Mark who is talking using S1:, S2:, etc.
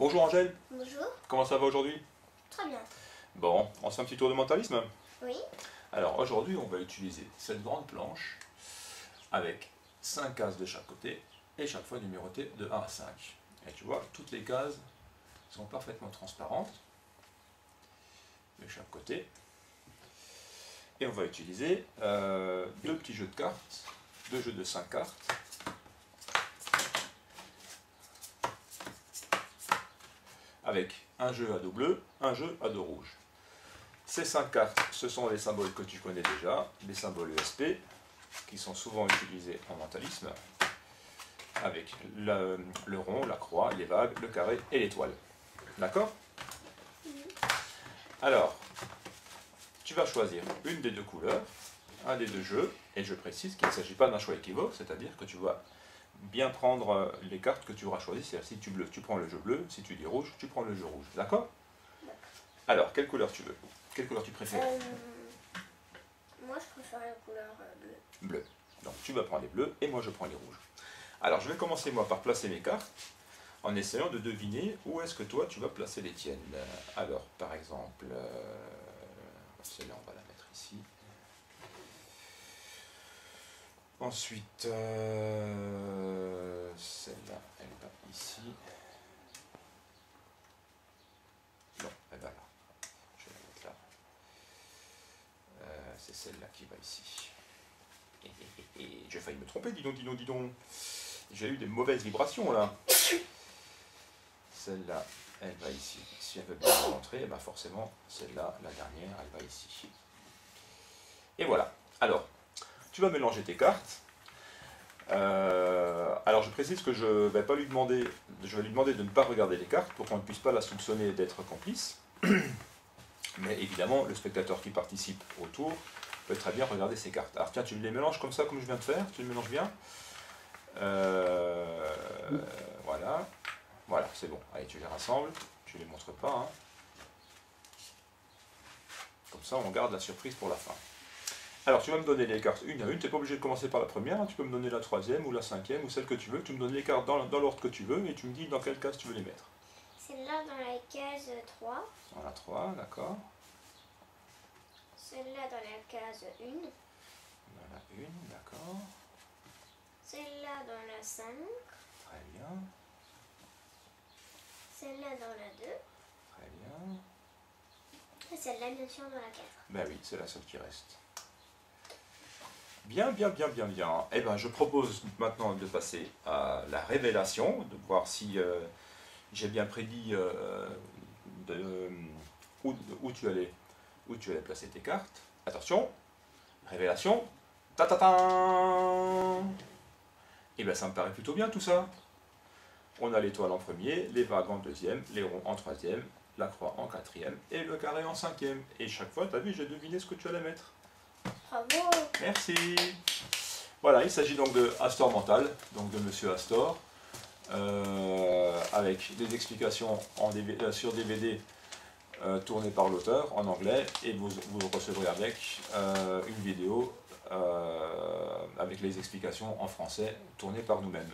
S1: Bonjour Angèle,
S2: Bonjour,
S1: comment ça va aujourd'hui?
S2: Très bien.
S1: Bon, on se fait un petit tour de mentalisme
S2: Oui,
S1: Alors aujourd'hui, on va utiliser cette grande planche avec 5 cases de chaque côté et chaque fois numérotées de 1 à 5. Et tu vois, toutes les cases sont parfaitement transparentes de chaque côté. Et on va utiliser euh, deux petits jeux de cartes, deux jeux de 5 cartes. Avec un jeu à dos bleu, un jeu à dos rouge. Ces cinq cartes, ce sont les symboles que tu connais déjà, les symboles ESP, qui sont souvent utilisés en mentalisme, avec le, le rond, la croix, les vagues, le carré et l'étoile. D'accord? Alors, tu vas choisir une des deux couleurs, un des deux jeux, et je précise qu'il ne s'agit pas d'un choix équivoque, c'est-à-dire que tu vas bien prendre les cartes que tu auras choisies, c'est-à-dire si tu bleu, tu prends le jeu bleu, si tu dis rouge, tu prends le jeu rouge. D'accord? Alors, quelle couleur tu veux? Quelle couleur tu préfères?
S2: Euh, moi je préfère la couleur euh, bleue.
S1: bleu. Donc tu vas prendre les bleus et moi je prends les rouges. Alors je vais commencer moi par placer mes cartes en essayant de deviner où est-ce que toi tu vas placer les tiennes. Euh, Alors par exemple, euh, celle-là on va la mettre ici. Ensuite, euh, celle-là elle va ici. Non, elle va là. Je vais la mettre là. Euh, C'est celle-là qui va ici. Et- et j'ai failli me tromper, dis donc, dis donc, dis donc. J'ai eu des mauvaises vibrations là. Celle-là, elle va ici. Si elle veut bien rentrer, eh ben forcément, celle-là, la dernière, elle va ici. Et voilà. Alors, tu vas mélanger tes cartes. Euh, alors je précise que je vais pas lui demander, je vais lui demander de ne pas regarder les cartes pour qu'on ne puisse pas la soupçonner d'être complice. Mais évidemment, le spectateur qui participe au tour peut très bien regarder ses cartes. Alors tiens, tu les mélanges comme ça, comme je viens de faire, tu les mélanges bien? Euh, voilà, voilà, c'est bon. Allez, tu les rassembles, tu les montres pas. hein. Comme ça, on garde la surprise pour la fin. Alors, tu vas me donner les cartes une à une. Tu n'es pas obligé de commencer par la première. hein. Tu peux me donner la troisième ou la cinquième ou celle que tu veux. Tu me donnes les cartes dans, dans l'ordre que tu veux et tu me dis dans quelle case tu veux les mettre.
S2: Celle-là dans la case 3,
S1: Dans la 3, d'accord.
S2: celle-là dans la case 1,
S1: Dans la 1, d'accord.
S2: celle-là dans la 5,
S1: Très bien,
S2: celle-là dans la 2,
S1: très bien.
S2: et celle-là bien sûr dans la 4.
S1: Ben oui, c'est la seule qui reste. Bien, bien, bien, bien, bien. Eh ben, je propose maintenant de passer à la révélation, de voir si euh, j'ai bien prédit euh, de, euh, où, où tu allais, où tu allais placer tes cartes. Attention, révélation. Ta ta ta Eh bien, ça me paraît plutôt bien tout ça. On a l'étoile en premier, les vagues en deuxième, les ronds en troisième, la croix en quatrième et le carré en cinquième. Et chaque fois, tu as vu, j'ai deviné ce que tu allais mettre. Merci. Voilà, il s'agit donc de Astor Mental, donc de Monsieur Astor, euh, avec des explications euh, sur DVD euh, tournées par l'auteur en anglais, et vous, recevrez avec une vidéo avec les explications en français tournées par nous-mêmes.